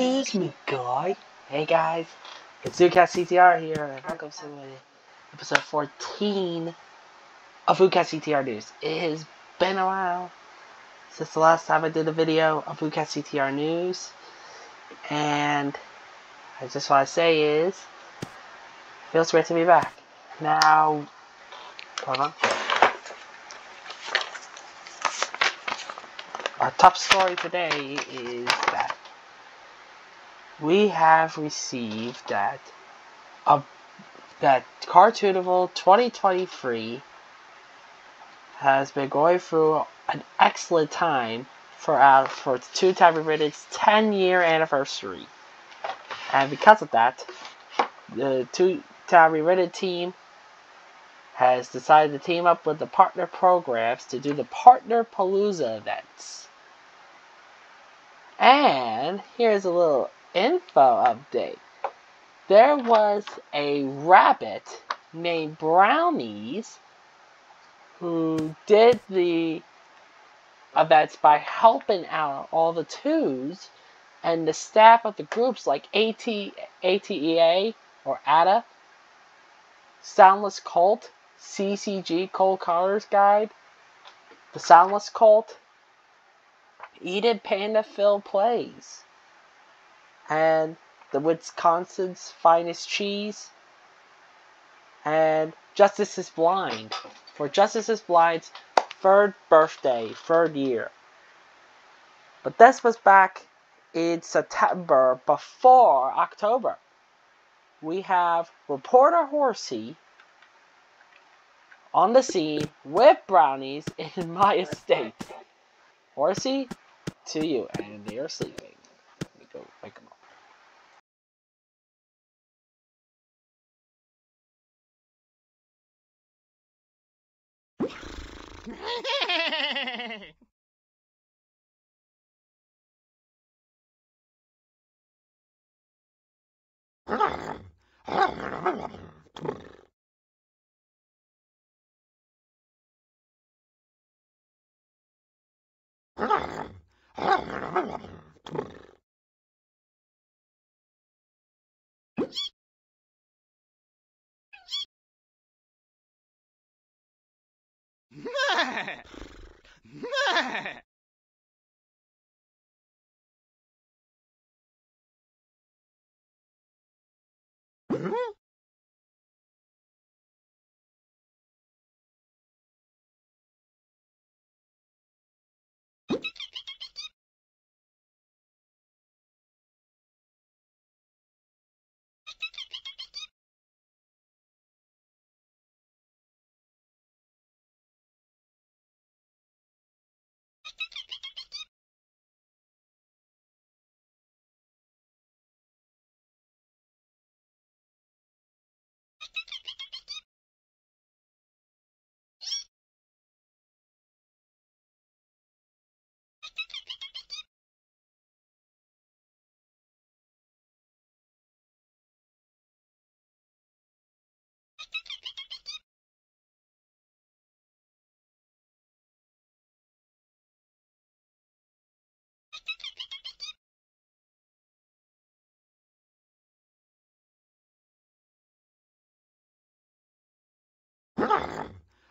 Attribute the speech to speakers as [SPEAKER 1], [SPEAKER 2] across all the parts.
[SPEAKER 1] It's me, guy. Hey guys, it's Ooocats TTR here, and welcome to episode 14 of Ooocats TTR News. It has been a while since the last time I did a video of Ooocats TTR News, and I just want to say is, feels great to be back. Now, hold on. Our top story today is that we have received that a that Cartoonival 2023 has been going through an excellent time for our for Toontown Rewritten's 10 year anniversary. And because of that, the Two Tabby Reddit team has decided to team up with the partner programs to do the Partner Palooza events. And here's a little info update. There was a rabbit named Brownies who did the events by helping out all the twos and the staff of the groups like AT, ATEA or ATA, Soundless Cult, CCG Cold Callers Guide, the Soundless Cult, Eden Panda Phil Plays, and the Wisconsin's Finest Cheese, and Justice is Blind for Justice is Blind's third birthday, third year. But this was back in September before October. We have reporter Horsey on the scene with brownies in my estate. Horsey, to you, and they are sleeping. Brrrr.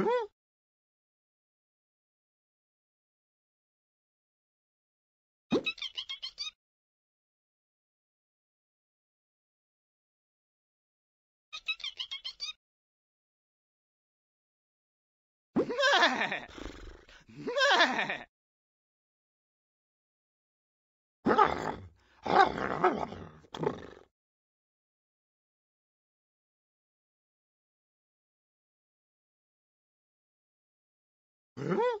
[SPEAKER 1] Brrr. え？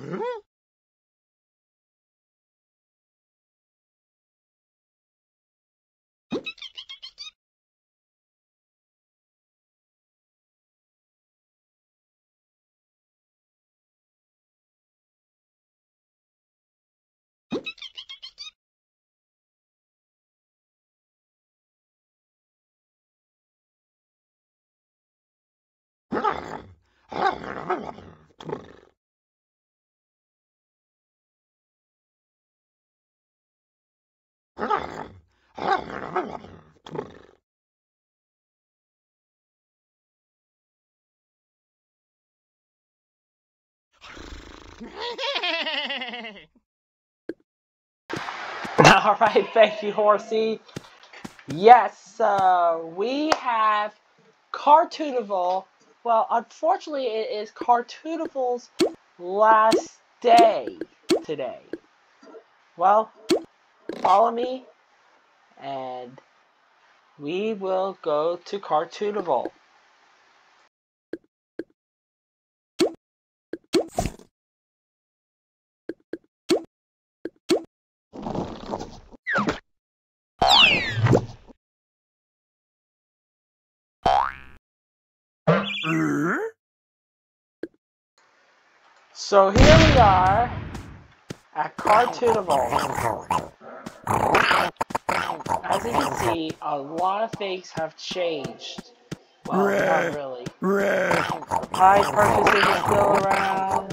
[SPEAKER 1] え？All right, thank you, Horsey. Yes, uh, we have Cartoonival. Well, unfortunately, it is Cartoonival's last day today. Well, follow me, and we will go to Cartoonival. So here we are at Cartoonival. As you can see, a lot of things have changed. Well, not really. The pie purchases are still around.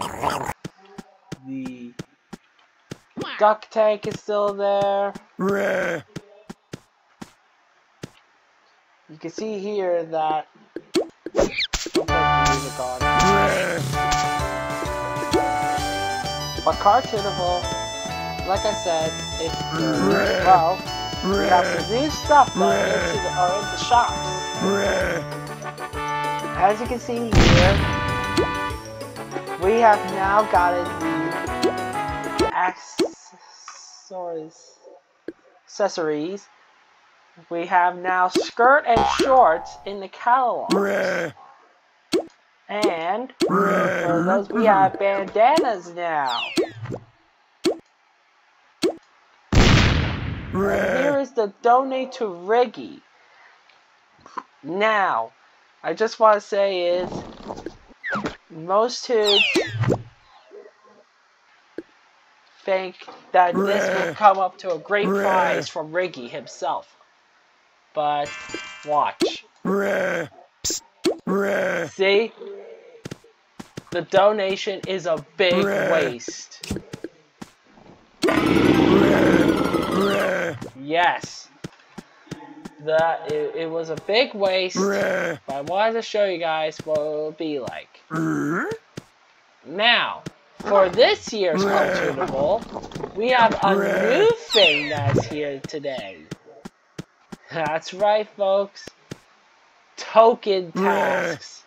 [SPEAKER 1] The duck tank is still there. You can see here that. The music on. But Cartoonival, like I said, it's well, we got some new stuff that into the, are in the shops. As you can see here, we have now gotten the accessories. accessories. We have now skirt and shorts in the catalog. And those, we have bandanas now. And here is the donate to Riggy. Now, I just want to say is most tunes think that this would come up to a great prize from Riggy himself. But watch. See? The donation is a big waste. Yes. That it, it was a big waste, but I wanted to show you guys what it will be like. Now, for this year's Cartoonival, we have a new thing that's here today. That's right, folks. Token tasks.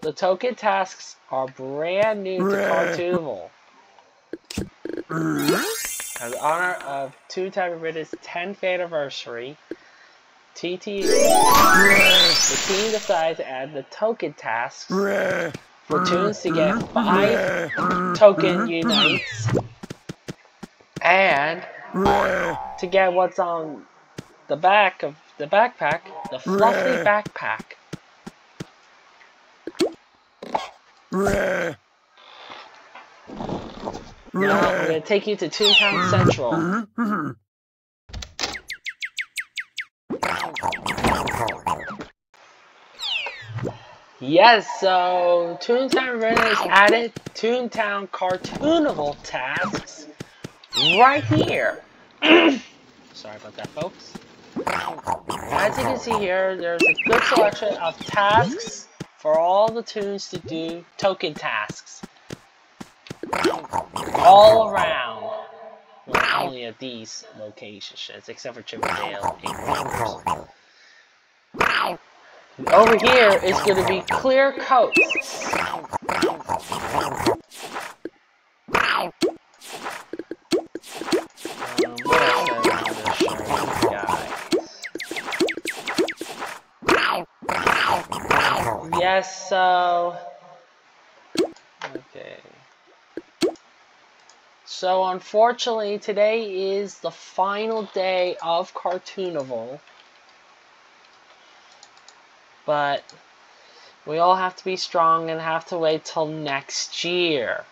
[SPEAKER 1] The token tasks are brand new to Cartoonival. As honor of Toontown Rewritten's 10th anniversary, TT the team decides to add the token tasks for tunes to get five token unites and to get what's on the back of the backpack, the fluffy backpack. Now I'm gonna take you to Toontown Central. Yes, so Toontown Runners added Toontown Cartoonival tasks right here. Sorry about that, folks. As you can see here, there's a good selection of tasks for all the tunes to do token tasks. All around. Well, only at these locations, except for Chippendale and. Over here is going to be clear coats. Yes, so... Okay. So unfortunately, today is the final day of Cartoonival. But we all have to be strong and have to wait till next year.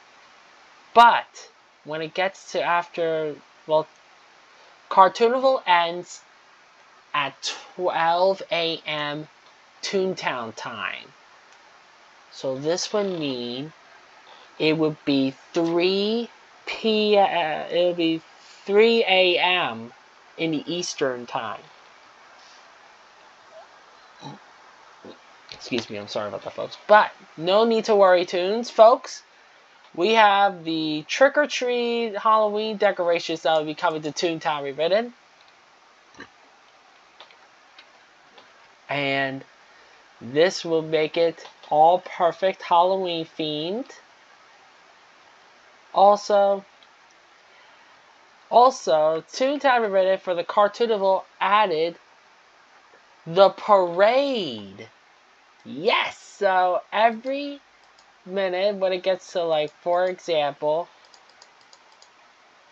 [SPEAKER 1] But when it gets to after, well, Cartoonival ends at 12 a.m. Toontown time. So this would mean it would be 3 p. It would be 3 a.m. in the Eastern time. Excuse me, I'm sorry about that, folks. But no need to worry, tunes, folks. We have the trick or treat Halloween decorations that will be coming to Toontown Rewritten. And this will make it all perfect Halloween themed. Also, also, Toontown Revisited for the Cartoonival added the parade. Yes, so every minute when it gets to like, for example,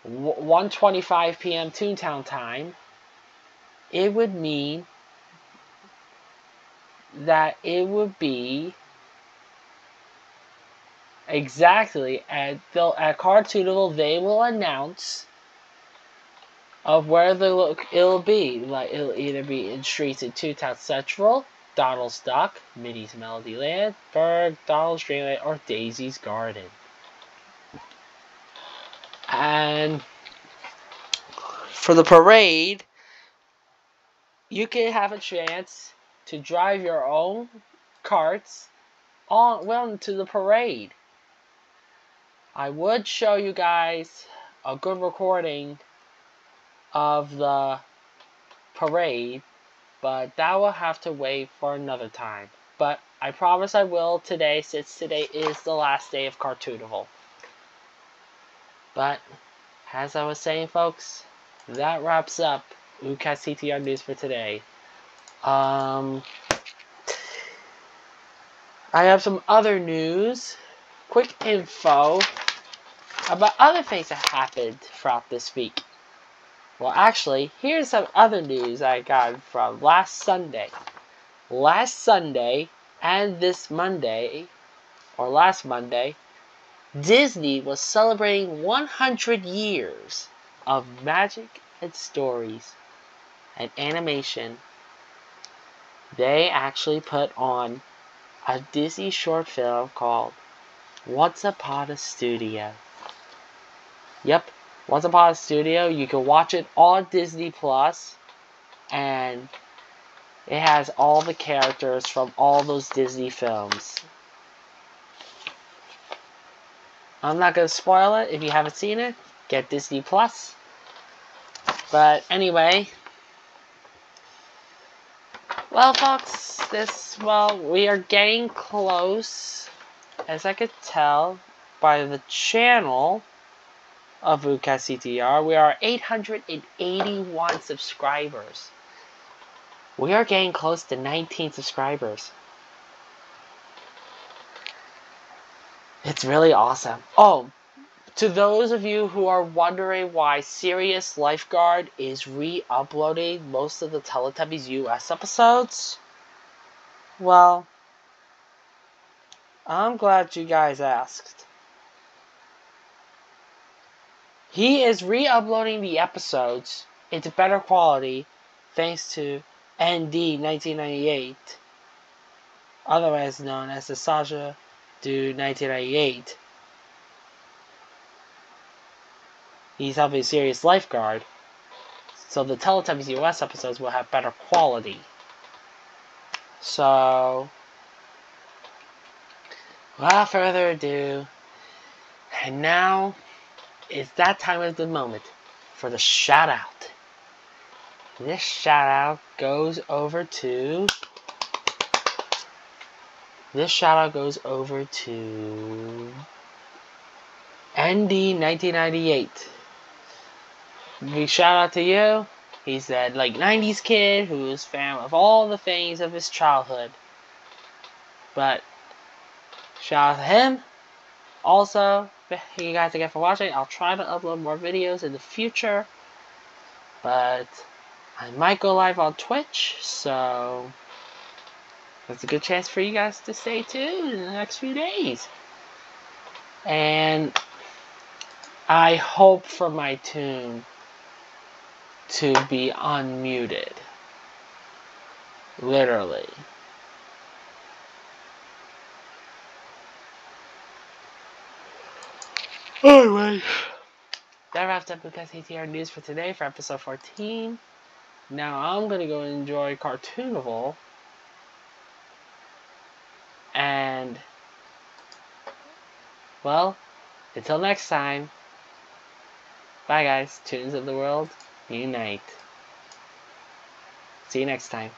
[SPEAKER 1] 1:25 p.m. Toontown time, it would mean that it would be exactly at the at Cartoonival they will announce of where the look it'll be. Like it'll either be in streets in Toontown Central, Donald's Dock, Minnie's Melody Land, Brrrgh, Donald's Dreamland, or Daisy's Garden. And for the parade, you can have a chance to drive your own carts on well into the parade. I would show you guys a good recording of the parade, but that will have to wait for another time. But I promise I will today, since today is the last day of Cartoonival. But, as I was saying, folks, that wraps up Ooocats TTR News for today. Um, I have some other news, quick info about other things that happened throughout this week. Well, actually, here's some other news I got from last Sunday. Last Sunday and this Monday, or last Monday, Disney was celebrating 100 years of magic and stories and animation. They actually put on a Disney short film called Once Upon a Studio. Yep, once Upon a Studio. You can watch it on Disney Plus, and it has all the characters from all those Disney films. I'm not gonna spoil it. If you haven't seen it, get Disney Plus. But anyway, well, folks, this well, we are getting close, as I could tell by the channel of Ooocats TTR. We are 881 subscribers. We are getting close to 19 subscribers. It's really awesome. Oh, to those of you who are wondering why Sirius Lifeguard is re-uploading most of the Teletubbies US episodes, well, I'm glad you guys asked. He is re-uploading the episodes into better quality thanks to ND 1998, otherwise known as the Sasha du 1998. He's helping Serious Lifeguard, so the Teletubbies US episodes will have better quality. So, without further ado, and now it's that time of the moment for the shout out. This shout out goes over to. This shout out goes over to. ND1998. Big shout out to you. He's that like 90s kid who's fan of all the things of his childhood. But shout out to him. Also, you guys again for watching. I'll try to upload more videos in the future. But I might go live on Twitch, so that's a good chance for you guys to stay tuned in the next few days. And I hope for my tune to be unmuted. Literally. Anyway, that wraps up Ooocats TTR news for today for episode 14. Now I'm gonna go enjoy Cartoonival. And, well, until next time, bye guys, Tunes of the World, unite. See you next time.